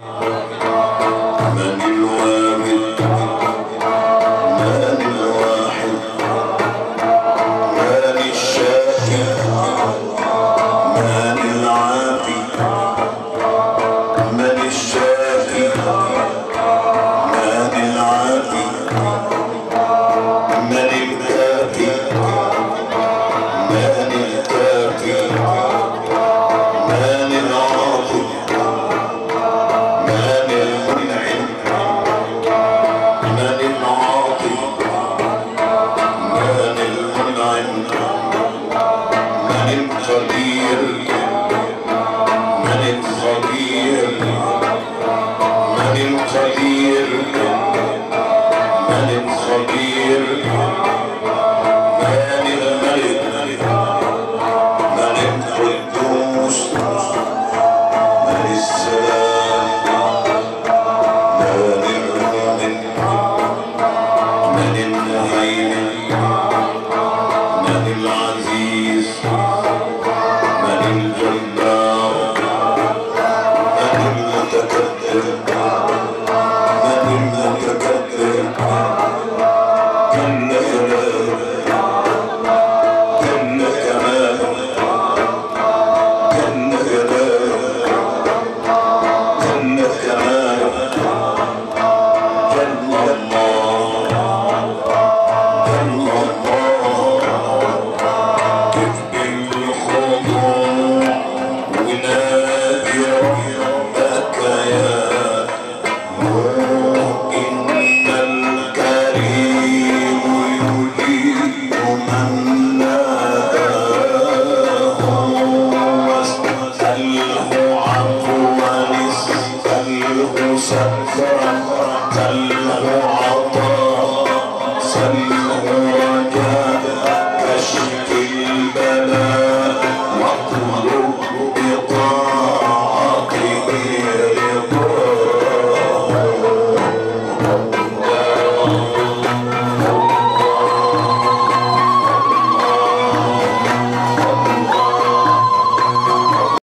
Uh... خبير ملك خبير مالك ملك ملك قدوس ملك السلام مالك مؤمن ملك مهيمن Come, come, سلم سلم سلم عطاء سلم